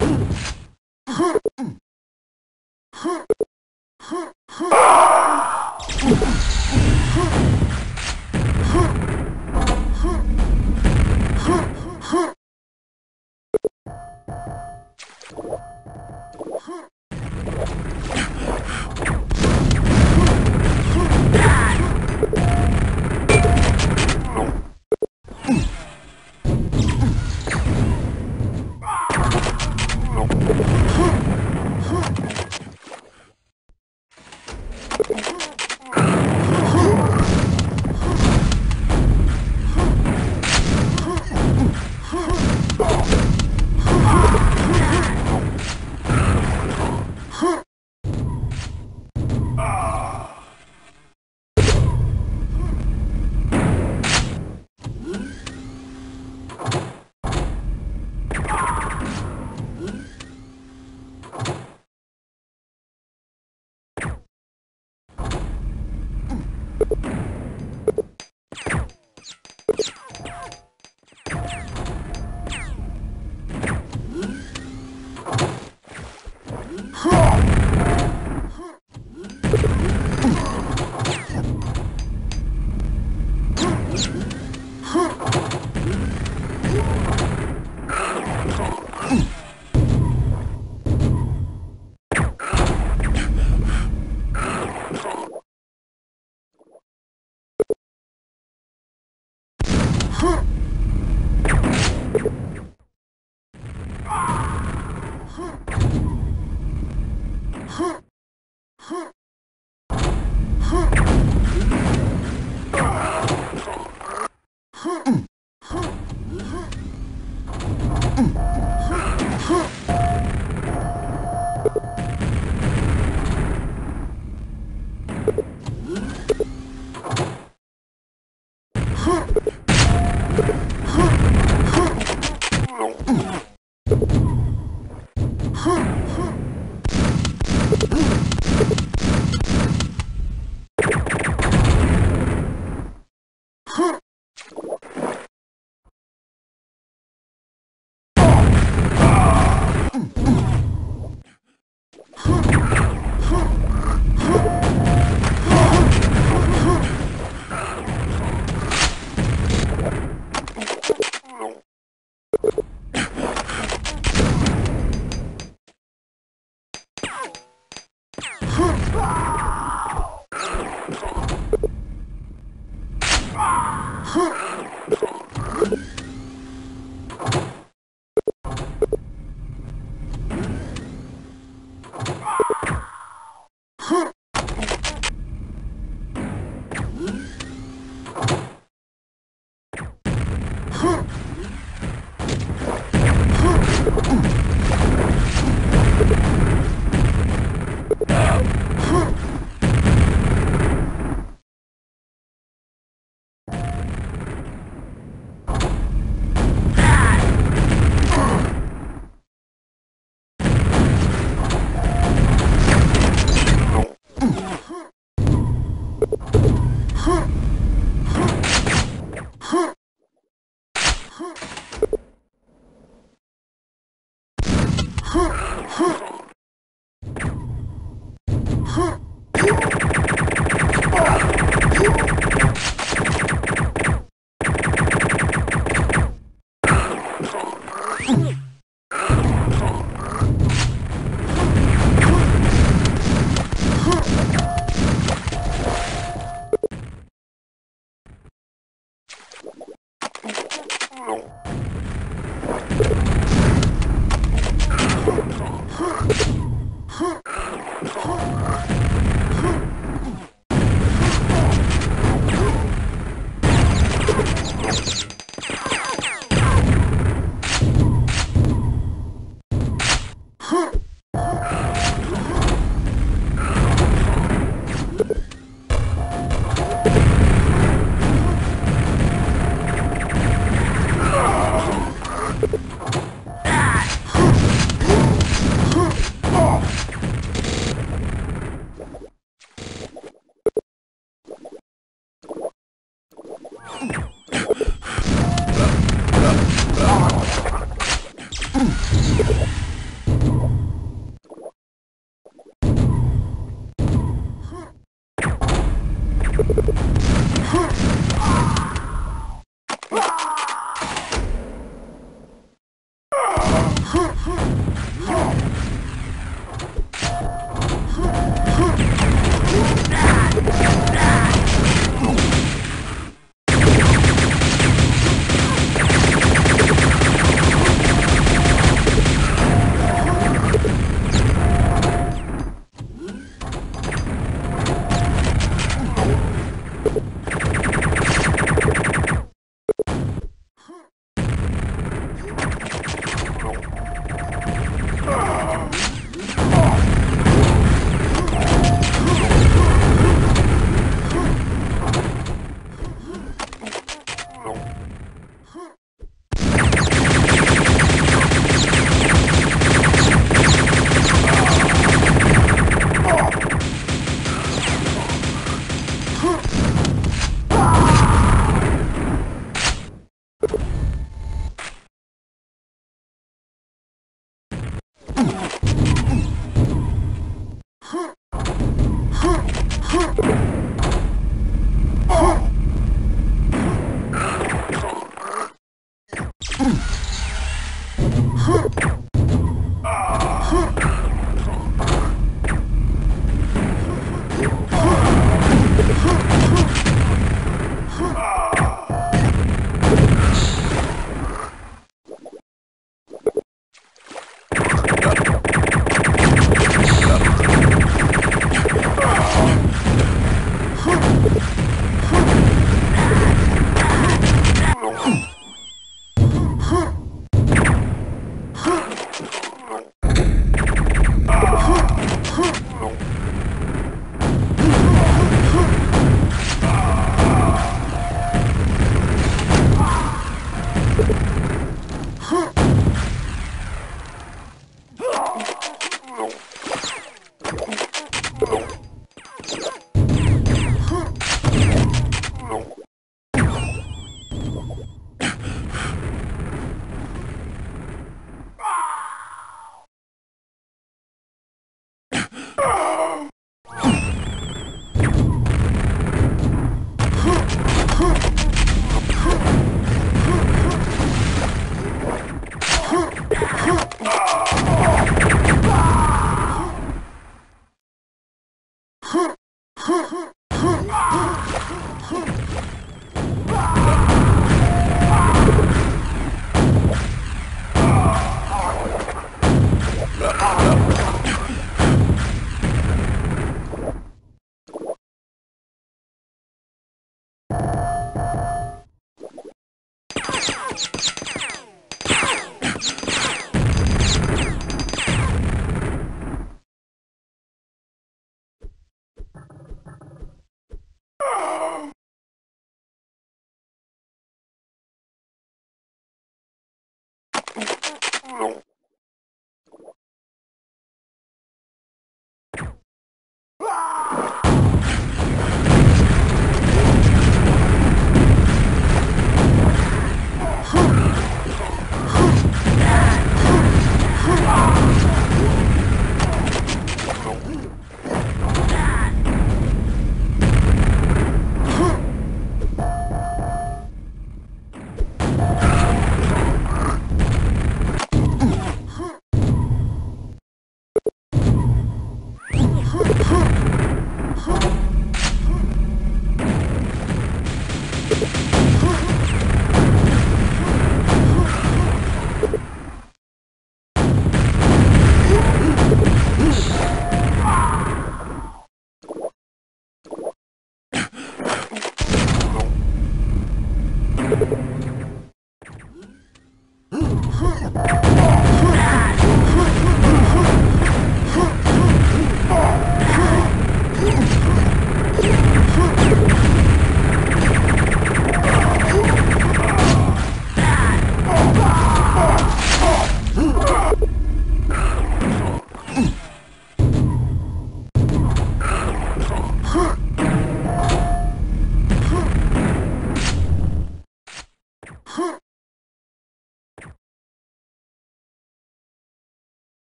Huh? Huh? Huh. Huh. Oh.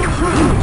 Oh, my God.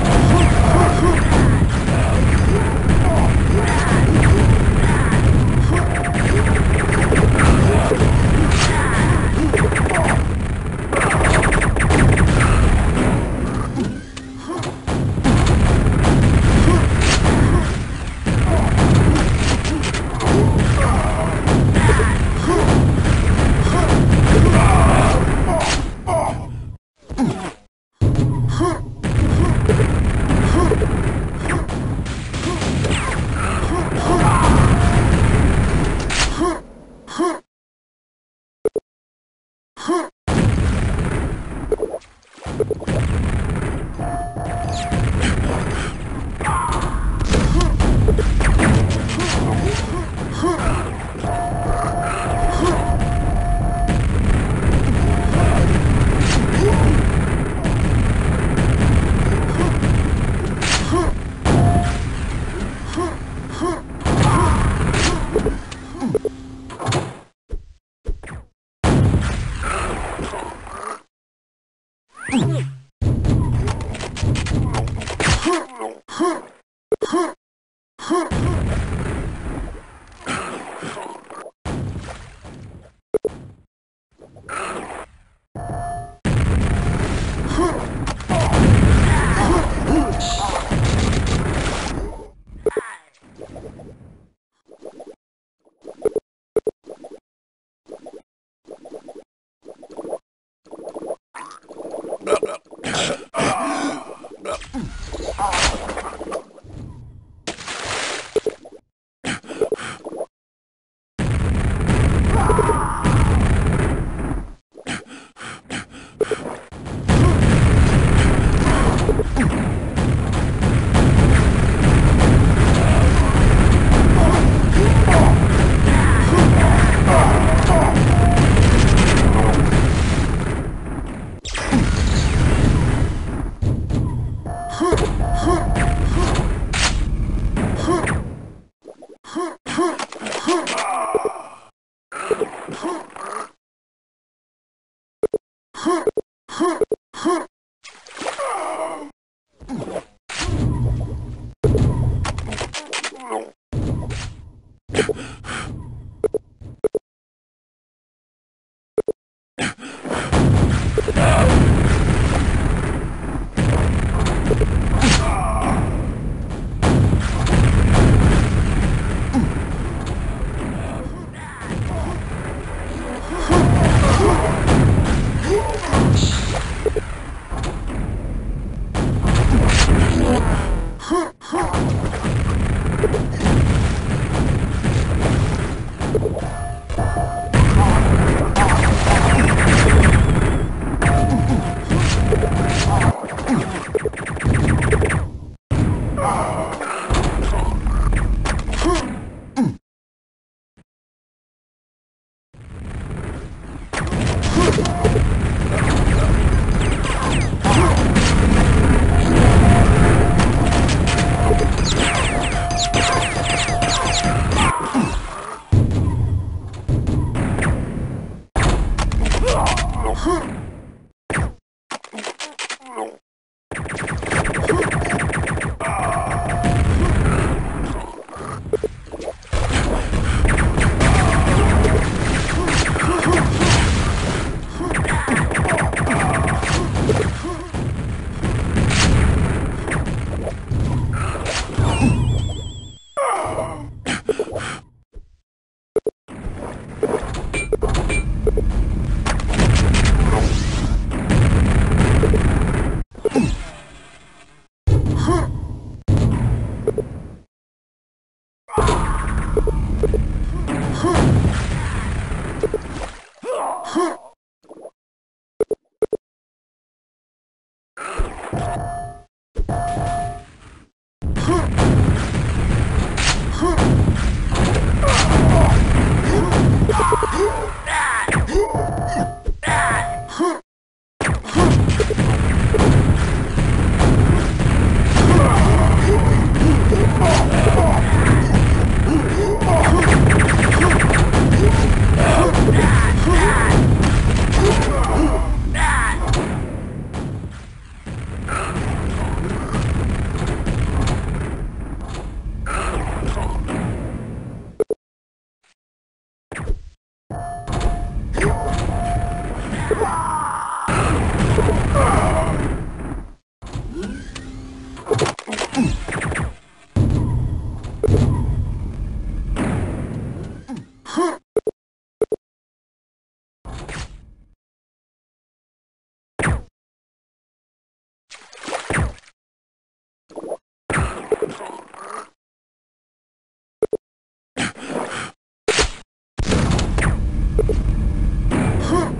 哼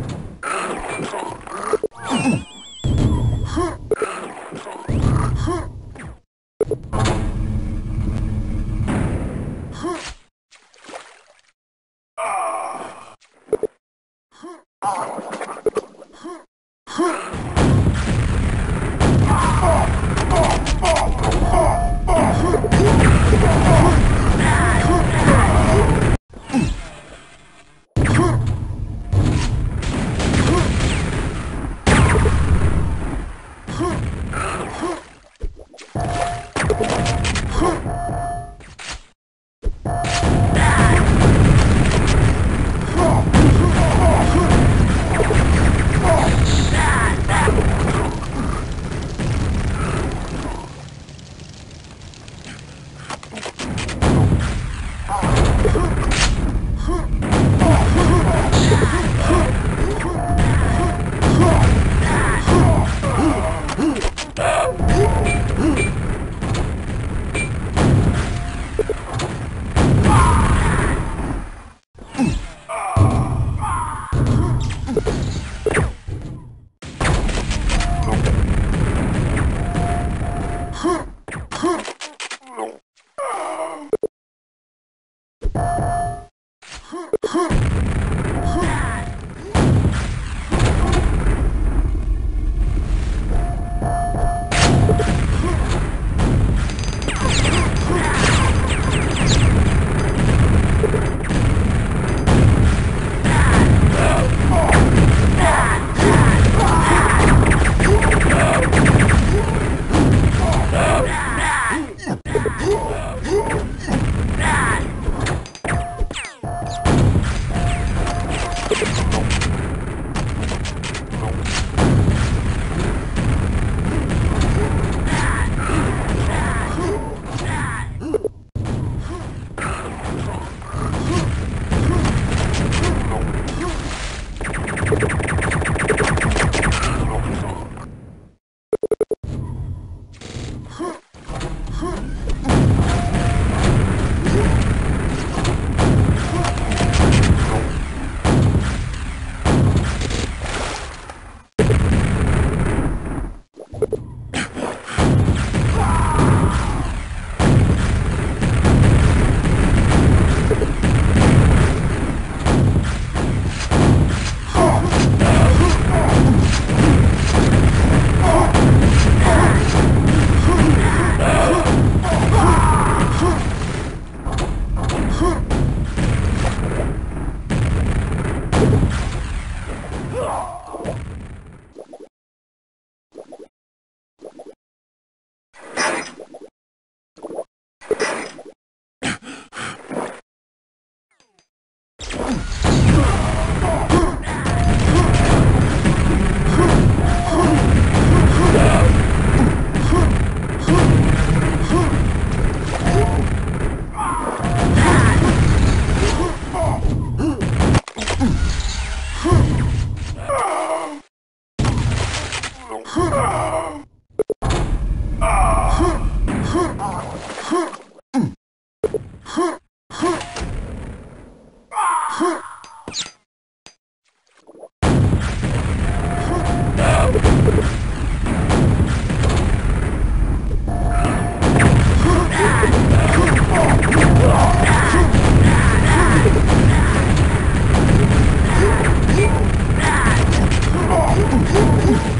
Oh, my God.